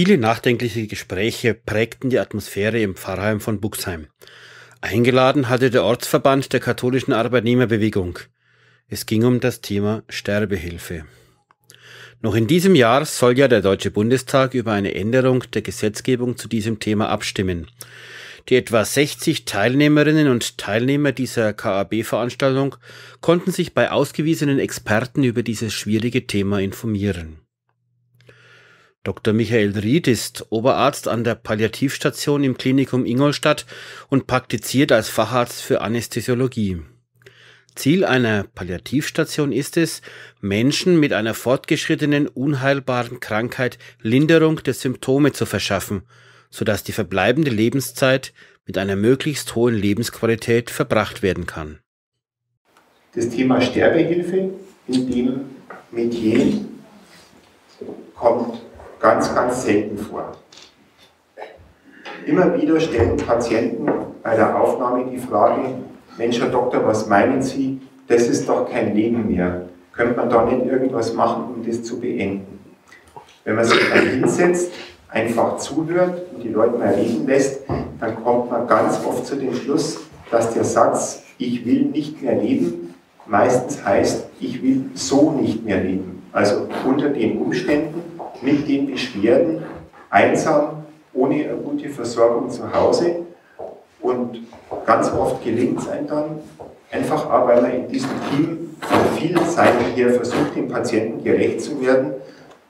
Viele nachdenkliche Gespräche prägten die Atmosphäre im Pfarrheim von Buxheim. Eingeladen hatte der Ortsverband der katholischen Arbeitnehmerbewegung. Es ging um das Thema Sterbehilfe. Noch in diesem Jahr soll ja der Deutsche Bundestag über eine Änderung der Gesetzgebung zu diesem Thema abstimmen. Die etwa 60 Teilnehmerinnen und Teilnehmer dieser KAB-Veranstaltung konnten sich bei ausgewiesenen Experten über dieses schwierige Thema informieren. Dr. Michael Ried ist Oberarzt an der Palliativstation im Klinikum Ingolstadt und praktiziert als Facharzt für Anästhesiologie. Ziel einer Palliativstation ist es, Menschen mit einer fortgeschrittenen, unheilbaren Krankheit Linderung der Symptome zu verschaffen, sodass die verbleibende Lebenszeit mit einer möglichst hohen Lebensqualität verbracht werden kann. Das Thema Sterbehilfe in dem Metier kommt ganz, ganz selten vor. Immer wieder stellen Patienten bei der Aufnahme die Frage, Mensch, Herr Doktor, was meinen Sie? Das ist doch kein Leben mehr. Könnte man da nicht irgendwas machen, um das zu beenden? Wenn man sich dann hinsetzt, einfach zuhört und die Leute mal reden lässt, dann kommt man ganz oft zu dem Schluss, dass der Satz, ich will nicht mehr leben, meistens heißt, ich will so nicht mehr leben. Also unter den Umständen, mit den Beschwerden, einsam, ohne eine gute Versorgung zu Hause. Und ganz oft gelingt es einem dann, einfach auch, weil man in diesem Team von vielen Seiten her versucht, dem Patienten gerecht zu werden,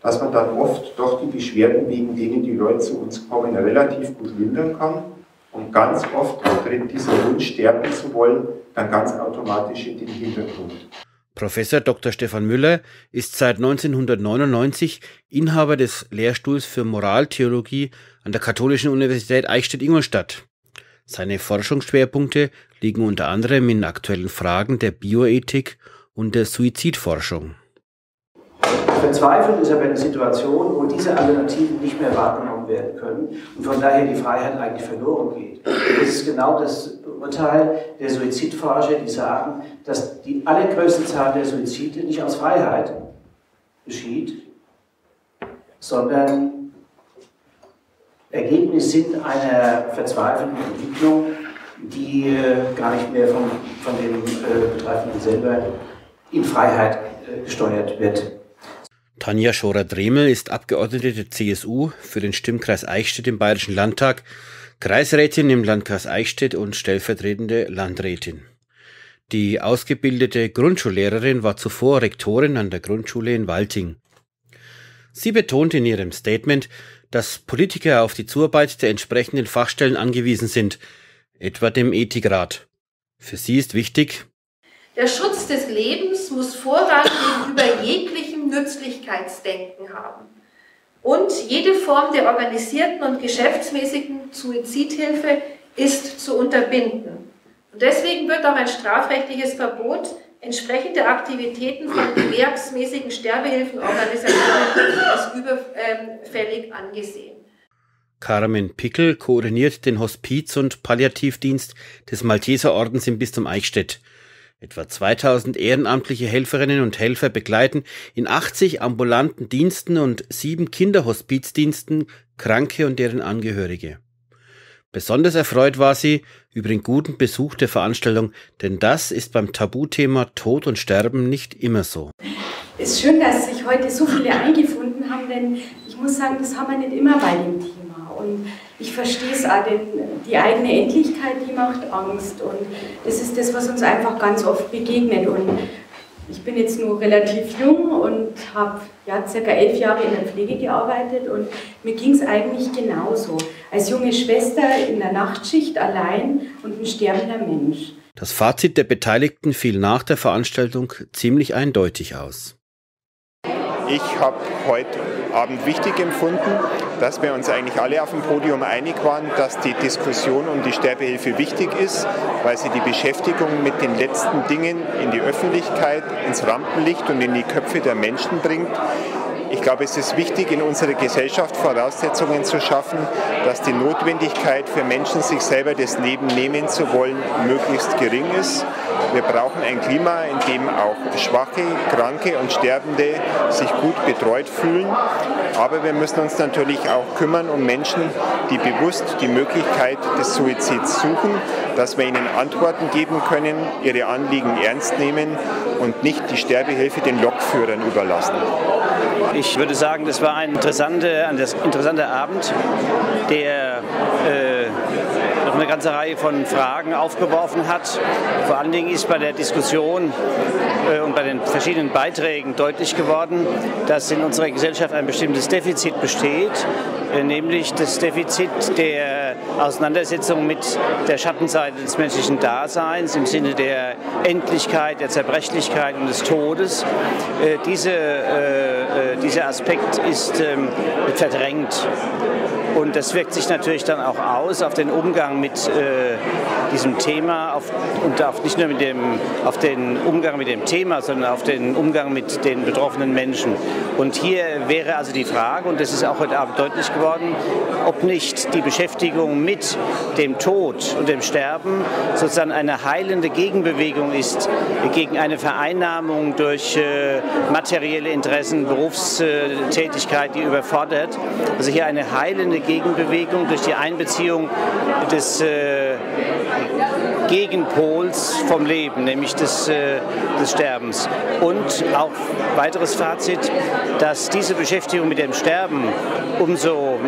dass man dann oft doch die Beschwerden, wegen denen die Leute zu uns kommen, relativ gut lindern kann. Und ganz oft tritt dieser Wunsch, sterben zu wollen, dann ganz automatisch in den Hintergrund. Professor Dr. Stefan Müller ist seit 1999 Inhaber des Lehrstuhls für Moraltheologie an der Katholischen Universität Eichstätt-Ingolstadt. Seine Forschungsschwerpunkte liegen unter anderem in aktuellen Fragen der Bioethik und der Suizidforschung. Verzweifelt ist aber eine Situation, wo diese Alternativen nicht mehr wahrgenommen werden können und von daher die Freiheit eigentlich verloren geht. Das ist genau das Urteil der Suizidforscher, die sagen, dass die allergrößte Zahl der Suizide nicht aus Freiheit geschieht, sondern Ergebnis sind einer verzweifelten Entwicklung, die äh, gar nicht mehr vom, von den äh, Betreffenden selber in Freiheit äh, gesteuert wird. Tanja Schorer-Dremel ist Abgeordnete der CSU für den Stimmkreis Eichstätt im Bayerischen Landtag, Kreisrätin im Landkreis Eichstätt und stellvertretende Landrätin. Die ausgebildete Grundschullehrerin war zuvor Rektorin an der Grundschule in Walting. Sie betont in ihrem Statement, dass Politiker auf die Zuarbeit der entsprechenden Fachstellen angewiesen sind, etwa dem Ethikrat. Für sie ist wichtig, der Schutz des Lebens muss Vorrang gegenüber jeglichem Nützlichkeitsdenken haben. Und jede Form der organisierten und geschäftsmäßigen Suizidhilfe ist zu unterbinden. Und deswegen wird auch ein strafrechtliches Verbot entsprechende Aktivitäten von gewerbsmäßigen Sterbehilfenorganisationen als überfällig angesehen. Carmen Pickel koordiniert den Hospiz- und Palliativdienst des Malteserordens im Bistum Eichstätt. Etwa 2000 ehrenamtliche Helferinnen und Helfer begleiten in 80 ambulanten Diensten und sieben Kinderhospizdiensten Kranke und deren Angehörige. Besonders erfreut war sie über den guten Besuch der Veranstaltung, denn das ist beim Tabuthema Tod und Sterben nicht immer so. Es ist schön, dass sich heute so viele eingefunden haben, denn muss sagen, das haben wir nicht immer bei dem Thema. Und ich verstehe es auch, denn die eigene Endlichkeit, die macht Angst. Und das ist das, was uns einfach ganz oft begegnet. Und ich bin jetzt nur relativ jung und habe ja, circa elf Jahre in der Pflege gearbeitet und mir ging es eigentlich genauso. Als junge Schwester in der Nachtschicht allein und ein sterbender Mensch. Das Fazit der Beteiligten fiel nach der Veranstaltung ziemlich eindeutig aus. Ich habe heute Abend wichtig empfunden, dass wir uns eigentlich alle auf dem Podium einig waren, dass die Diskussion um die Sterbehilfe wichtig ist, weil sie die Beschäftigung mit den letzten Dingen in die Öffentlichkeit, ins Rampenlicht und in die Köpfe der Menschen bringt. Ich glaube, es ist wichtig, in unserer Gesellschaft Voraussetzungen zu schaffen, dass die Notwendigkeit für Menschen, sich selber das Leben nehmen zu wollen, möglichst gering ist Wir brauchen ein Klima, in dem auch Schwache, Kranke und Sterbende sich gut betreut fühlen. Aber wir müssen uns natürlich auch kümmern um Menschen, die bewusst die Möglichkeit des Suizids suchen, dass wir ihnen Antworten geben können, ihre Anliegen ernst nehmen und nicht die Sterbehilfe den Lokführern überlassen. Ich würde sagen, das war ein interessanter, ein interessanter Abend, der äh, eine ganze Reihe von Fragen aufgeworfen hat. Vor allen Dingen ist bei der Diskussion äh, und bei den verschiedenen Beiträgen deutlich geworden, dass in unserer Gesellschaft ein bestimmtes Defizit besteht, nämlich das Defizit der Auseinandersetzung mit der Schattenseite des menschlichen Daseins im Sinne der Endlichkeit, der Zerbrechlichkeit und des Todes. Äh, diese, dieser Aspekt ist ähm, verdrängt. Und das wirkt sich natürlich dann auch aus auf den Umgang mit äh, diesem Thema auf, und auf, nicht nur mit dem, auf den Umgang mit dem Thema, sondern auf den Umgang mit den betroffenen Menschen. Und hier wäre also die Frage, und das ist auch heute Abend deutlich geworden, ob nicht die Beschäftigung mit dem Tod und dem Sterben sozusagen eine heilende Gegenbewegung ist gegen eine Vereinnahmung durch äh, materielle Interessen, Berufstätigkeit, die überfordert. Also hier eine heilende Gegenbewegung durch die Einbeziehung des äh, Gegenpols vom Leben, nämlich des, äh, des Sterbens. Und auch weiteres Fazit, dass diese Beschäftigung mit dem Sterben umso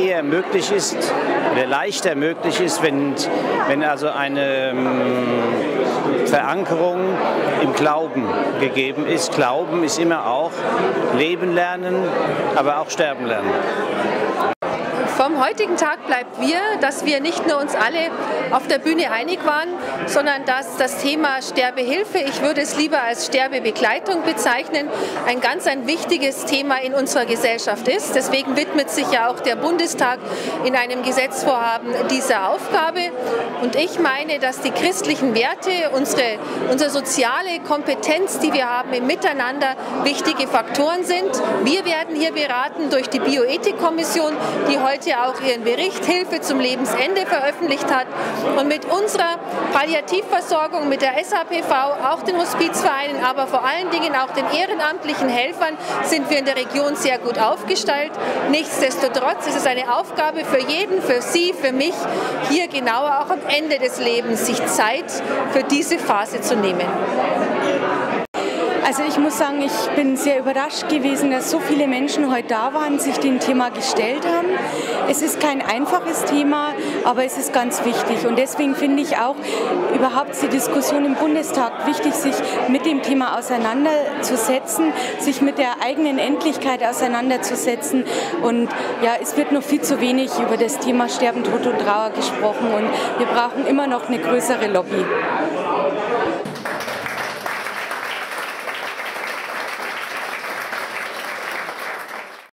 eher möglich ist oder leichter möglich ist, wenn, wenn also eine ähm, Verankerung im Glauben gegeben ist. Glauben ist immer auch Leben lernen, aber auch sterben lernen. Vom heutigen Tag bleibt wir, dass wir nicht nur uns alle auf der Bühne einig waren, sondern dass das Thema Sterbehilfe, ich würde es lieber als Sterbebegleitung bezeichnen, ein ganz ein wichtiges Thema in unserer Gesellschaft ist. Deswegen widmet sich ja auch der Bundestag in einem Gesetzvorhaben dieser Aufgabe. Und ich meine, dass die christlichen Werte, unsere, unsere soziale Kompetenz, die wir haben im Miteinander, wichtige Faktoren sind. Wir werden hier beraten durch die Bioethikkommission, die heute heute auch ihren Bericht Hilfe zum Lebensende veröffentlicht hat. Und mit unserer Palliativversorgung, mit der SHPV, auch den Hospizvereinen, aber vor allen Dingen auch den ehrenamtlichen Helfern sind wir in der Region sehr gut aufgestellt. Nichtsdestotrotz ist es eine Aufgabe für jeden, für Sie, für mich, hier genauer auch am Ende des Lebens sich Zeit für diese Phase zu nehmen. Also ich muss sagen, ich bin sehr überrascht gewesen, dass so viele Menschen heute da waren, sich dem Thema gestellt haben. Es ist kein einfaches Thema, aber es ist ganz wichtig. Und deswegen finde ich auch überhaupt die Diskussion im Bundestag wichtig, sich mit dem Thema auseinanderzusetzen, sich mit der eigenen Endlichkeit auseinanderzusetzen. Und ja, es wird noch viel zu wenig über das Thema Sterben, Tod und Trauer gesprochen. Und wir brauchen immer noch eine größere Lobby.